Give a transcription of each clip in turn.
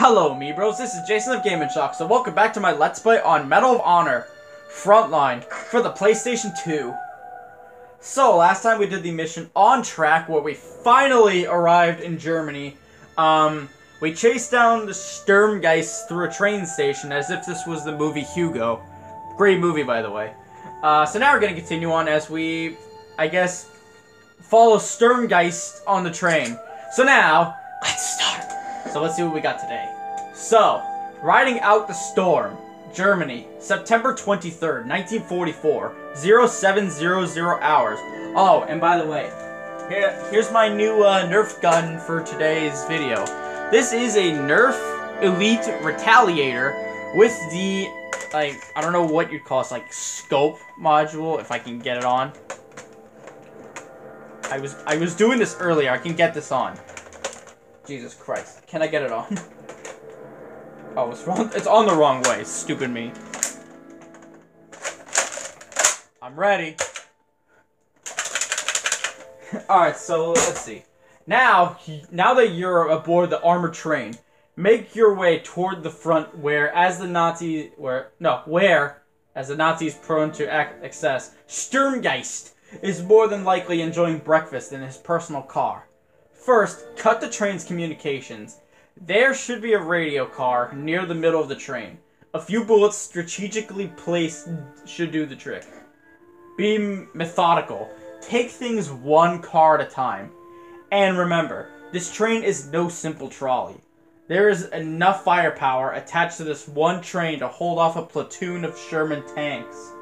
Hello, me bros. This is Jason of Game Shock. So welcome back to my Let's Play on Medal of Honor Frontline for the PlayStation 2. So last time we did the mission on track where we finally arrived in Germany. Um, we chased down the Sturmgeist through a train station as if this was the movie Hugo. Great movie, by the way. Uh, so now we're gonna continue on as we, I guess, follow Sturmgeist on the train. So now, let's start. So let's see what we got today. So, riding out the storm, Germany, September 23rd, 1944, 0700 hours. Oh, and by the way, here, here's my new uh, Nerf gun for today's video. This is a Nerf Elite Retaliator with the, like, I don't know what you'd call it, like, scope module, if I can get it on. I was I was doing this earlier. I can get this on. Jesus Christ. Can I get it on? oh, it's wrong. It's on the wrong way. Stupid me. I'm ready. Alright, so let's see. Now, now that you're aboard the armored train, make your way toward the front where, as the Nazi, where, no, where, as the Nazis prone to excess, Sturmgeist is more than likely enjoying breakfast in his personal car. First, cut the train's communications. There should be a radio car near the middle of the train. A few bullets strategically placed should do the trick. Be methodical. Take things one car at a time. And remember, this train is no simple trolley. There is enough firepower attached to this one train to hold off a platoon of Sherman tanks.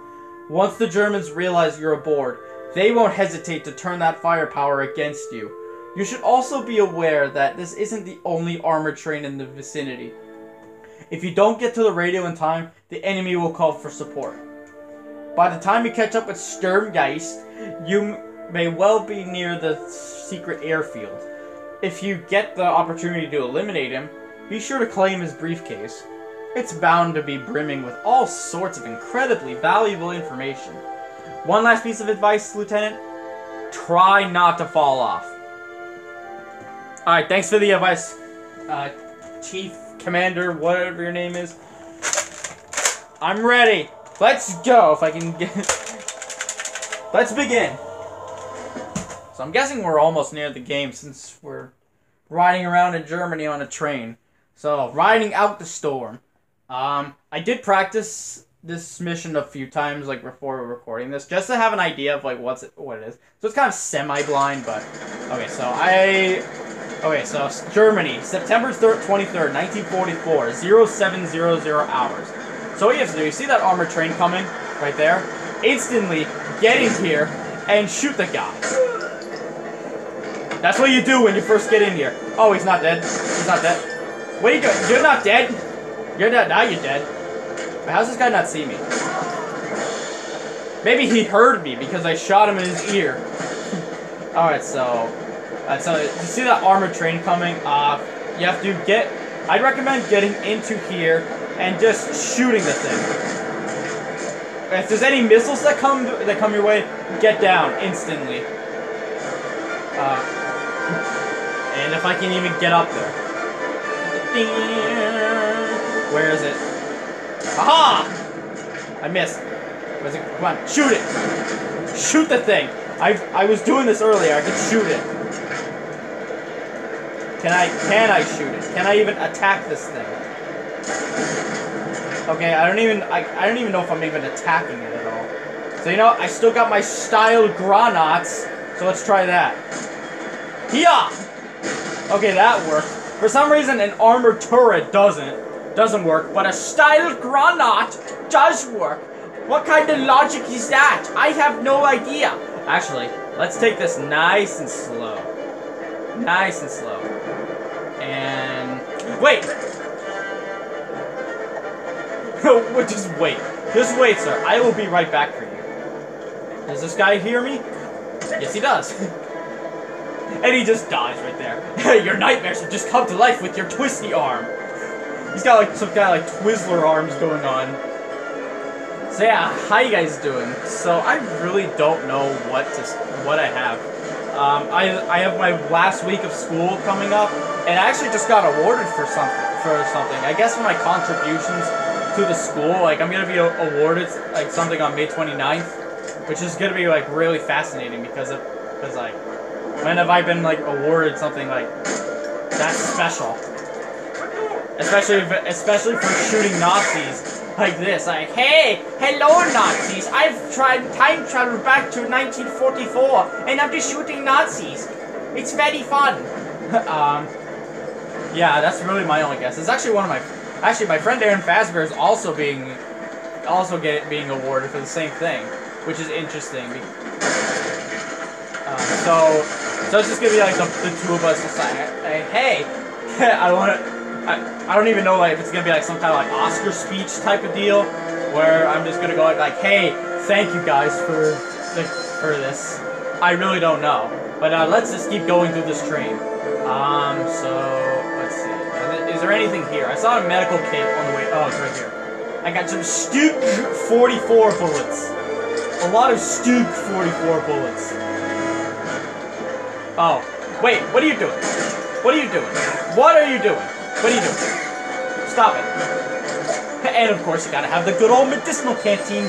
Once the Germans realize you're aboard, they won't hesitate to turn that firepower against you. You should also be aware that this isn't the only armored train in the vicinity. If you don't get to the radio in time, the enemy will call for support. By the time you catch up with Sturmgeist, you may well be near the secret airfield. If you get the opportunity to eliminate him, be sure to claim his briefcase. It's bound to be brimming with all sorts of incredibly valuable information. One last piece of advice, Lieutenant. Try not to fall off. Alright, thanks for the advice, uh, Chief, Commander, whatever your name is. I'm ready. Let's go, if I can get... Let's begin. So I'm guessing we're almost near the game since we're riding around in Germany on a train. So, riding out the storm. Um, I did practice this mission a few times, like before recording this, just to have an idea of like what's it, what it is. So it's kind of semi-blind, but okay. So I, okay. So Germany, September 23rd, 1944, 0700 hours. So what you have to do, you see that armored train coming right there? Instantly get in here and shoot the guy. That's what you do when you first get in here. Oh, he's not dead. He's not dead. What are you? You're not dead. You're not. Now you're dead. But how's this guy not see me? Maybe he heard me because I shot him in his ear. Alright, so... Uh, so, you see that armored train coming? Uh, you have to get... I'd recommend getting into here and just shooting the thing. If there's any missiles that come that come your way, get down instantly. Uh, and if I can even get up there. Where is it? Aha! I missed. It? Come on, shoot it! Shoot the thing! I I was doing this earlier. I could shoot it. Can I can I shoot it? Can I even attack this thing? Okay, I don't even I, I don't even know if I'm even attacking it at all. So you know, I still got my styled granats. So let's try that. Yeah. Okay, that worked. For some reason, an armored turret doesn't doesn't work, but a styled granat does work. What kind of logic is that? I have no idea. Actually, let's take this nice and slow. Nice and slow. And... Wait! Just wait. Just wait, sir. I will be right back for you. Does this guy hear me? Yes, he does. and he just dies right there. Your nightmares have just come to life with your twisty arm. He's got like some kind of like Twizzler arms going on. So yeah, how you guys doing? So I really don't know what to what I have. Um, I I have my last week of school coming up, and I actually just got awarded for something for something. I guess for my contributions to the school, like I'm gonna be awarded like something on May 29th, which is gonna be like really fascinating because of because like when have I been like awarded something like that special? Especially especially for shooting Nazis like this. Like, hey, hello Nazis! I've tried time travel back to 1944 and I'm just shooting Nazis. It's very fun. um, yeah, that's really my only guess. It's actually one of my, actually my friend Aaron Fazbear is also being, also get being awarded for the same thing, which is interesting. Uh, so, so it's just gonna be like the, the two of us deciding, like, hey, I want to. I, I don't even know like, if it's gonna be like some kind of like Oscar speech type of deal, where I'm just gonna go like, like hey, thank you guys for for this. I really don't know. But uh, let's just keep going through this train. Um, so, let's see. Is there anything here? I saw a medical kit on the way. Oh, it's right here. I got some Stug 44 bullets. A lot of Stug 44 bullets. Oh, wait, what are you doing? What are you doing? What are you doing? What are you doing? Stop it. And of course, you gotta have the good old medicinal canteen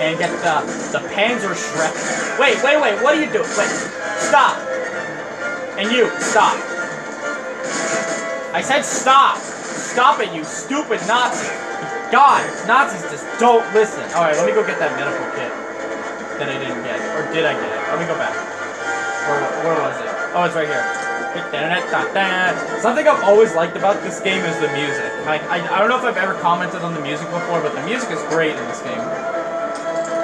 and get the, the Panzerschreck. Wait, wait, wait, what are you doing? Wait, stop. And you, stop. I said stop. Stop it, you stupid Nazi. God, Nazis just don't listen. Alright, let me go get that medical kit that I didn't get. Or did I get it? Let me go back. Where, where was it? Oh, it's right here. Something I've always liked about this game is the music. Like, I, I don't know if I've ever commented on the music before, but the music is great in this game.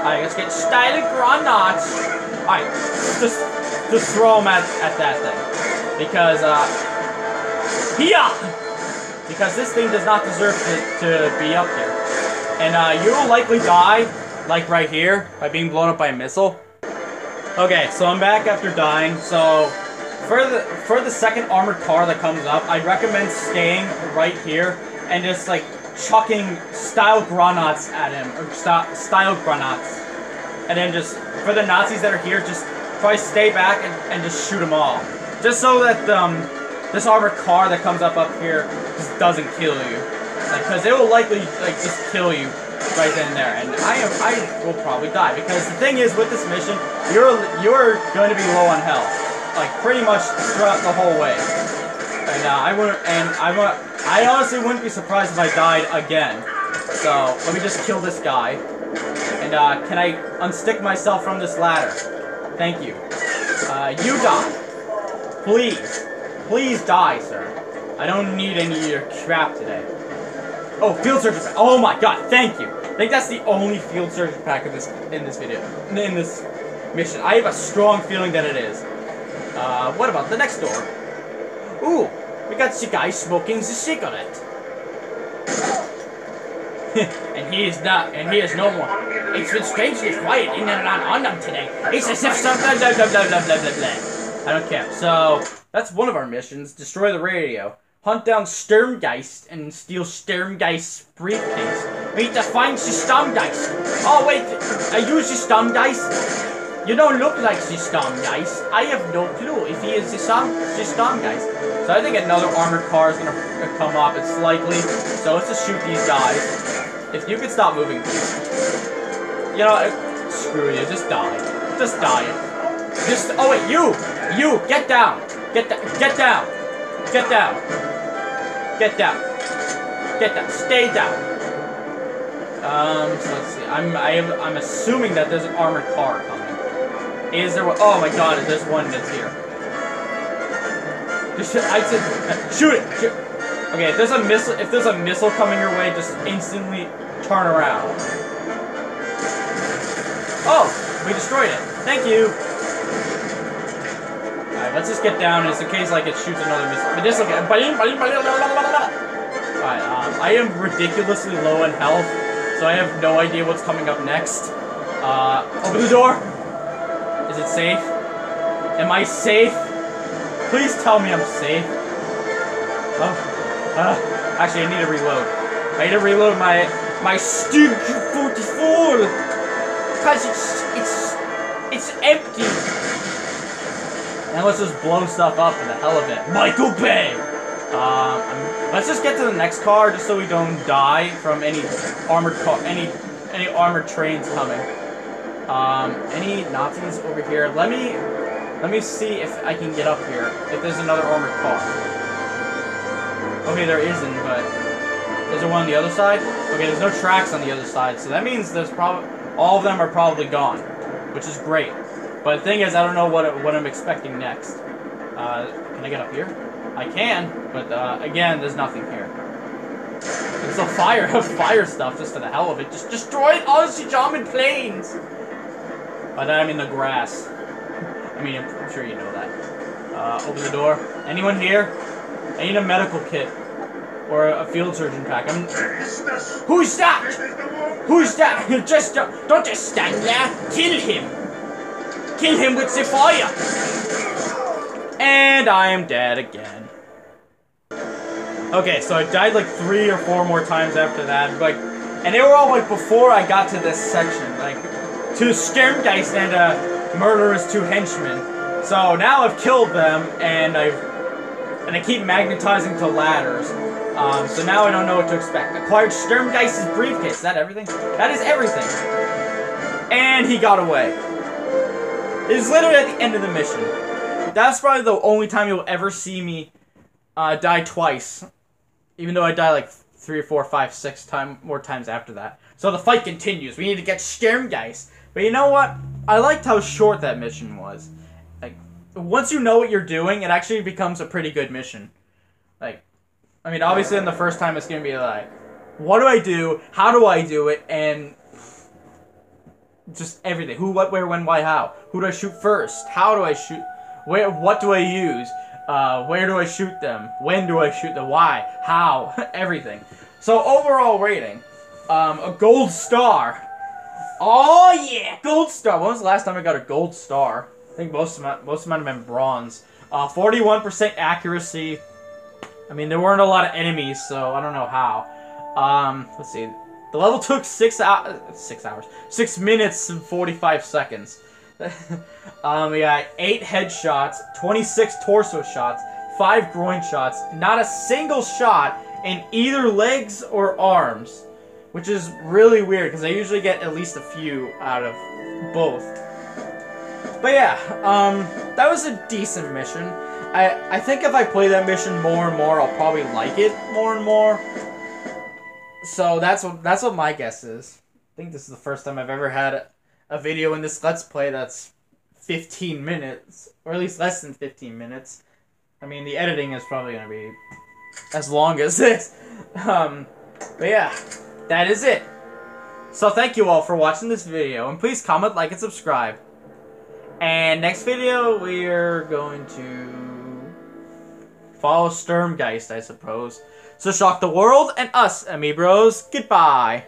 Alright, let's get stylic grenades. Alright, just just throw them at, at that thing. Because, uh... Yeah! Because this thing does not deserve to, to be up here. And, uh, you will likely die, like right here, by being blown up by a missile. Okay, so I'm back after dying, so... For the, for the second armored car that comes up, I'd recommend staying right here and just, like, chucking style granats at him, or st style granats, And then just, for the Nazis that are here, just probably stay back and, and just shoot them all. Just so that um, this armored car that comes up up here just doesn't kill you. Because like, it will likely like just kill you right then and there. And I am I will probably die. Because the thing is with this mission, you're you're going to be low on health. Like pretty much throughout the whole way. And uh, I wouldn't, and I would I honestly wouldn't be surprised if I died again. So, let me just kill this guy. And, uh, can I unstick myself from this ladder? Thank you. Uh, you die. Please. Please die, sir. I don't need any of your crap today. Oh, field surgeon pack. Oh my god, thank you. I think that's the only field surgeon pack in this in this video. In this mission. I have a strong feeling that it is. Uh, what about the next door? Ooh, we got the guy smoking the cigarette. and he is not, and he is no more. It's been strangely quiet in and around them today. It's as if some blah blah blah blah blah blah blah. I don't care. So, that's one of our missions. Destroy the radio. Hunt down Sturmgeist and steal Sturmgeist's briefcase. We need to find the Sturmgeist. Oh wait, I use the Sturmgeist? You don't look like the Sturmgeist. I have no clue if he is Storm, the Sturmgeist. So I think another armored car is gonna come up. It's likely. So let's just shoot these guys. If you could stop moving, please. You know, screw you. Just die. Just die. Just. Oh wait, you, you, get down. Get down. Get down. Get down. Get down. Get down. Stay down. Um. So let's see. I'm. I am. I'm assuming that there's an armored car coming. Is there one? Oh my god, there's one that's here. Just, I said, shoot it! Shoot. Okay, if there's a missile, if there's a missile coming your way, just instantly turn around. Oh, we destroyed it. Thank you. Alright, let's just get down just in case like it shoots another missile. But this okay. Alright, um, I am ridiculously low in health, so I have no idea what's coming up next. Uh, open the door. Is it safe? Am I safe? Please tell me I'm safe. Oh, uh, actually, I need to reload. I need to reload my my Stug 44 because it's it's it's empty. And let's just blow stuff up for the hell of it. Michael Bay! Um, let's just get to the next car just so we don't die from any armored car, any any armored trains coming. Um, any Nazis over here? Let me let me see if I can get up here. If there's another armored car. Okay, there isn't, but is there one on the other side? Okay, there's no tracks on the other side, so that means there's probably all of them are probably gone, which is great. But the thing is, I don't know what what I'm expecting next. Uh, can I get up here? I can, but uh, again, there's nothing here. It's a fire, fire stuff just for the hell of it. Just destroy all the German planes! By that I mean the grass. I mean, I'm sure you know that. Uh, open the door. Anyone here? I need a medical kit. Or a field surgeon pack. I'm... Who's that? Who's that? Just don't, don't just stand there. Kill him. Kill him with the. And I am dead again. Okay, so I died like three or four more times after that, like, and they were all like before I got to this section, like, two Sturmgeist and a murderous two henchmen. So now I've killed them, and I've, and I keep magnetizing to ladders. Um, so now I don't know what to expect. Acquired Sturmgeist's briefcase. Is that everything? That is everything. And he got away. It is literally at the end of the mission. That's probably the only time you'll ever see me uh, die twice even though I die like three or four, five, six time more times after that. So the fight continues. We need to get Sturmgeist. But you know what? I liked how short that mission was. Like, once you know what you're doing, it actually becomes a pretty good mission. Like, I mean, obviously, in the first time, it's gonna be like, what do I do? How do I do it? And just everything. Who, what, where, when, why, how. Who do I shoot first? How do I shoot? Where? What do I use? Uh, where do I shoot them? When do I shoot them? Why? How? Everything. So overall rating, um, a gold star. Oh yeah, gold star. When was the last time I got a gold star? I think most of my, most of mine have been bronze. Uh, 41% accuracy. I mean, there weren't a lot of enemies, so I don't know how. Um, let's see. The level took six hours, six hours, six minutes and 45 seconds. um, we got 8 headshots, 26 torso shots, 5 groin shots, not a single shot in either legs or arms. Which is really weird, because I usually get at least a few out of both. But yeah, um, that was a decent mission. I, I think if I play that mission more and more, I'll probably like it more and more. So that's what that's what my guess is. I think this is the first time I've ever had a video in this Let's Play that's 15 minutes, or at least less than 15 minutes. I mean, the editing is probably going to be as long as this. Um, but yeah, that is it. So thank you all for watching this video, and please comment, like, and subscribe. And next video, we're going to follow Sturmgeist, I suppose. So shock the world and us, Ami Bros. Goodbye.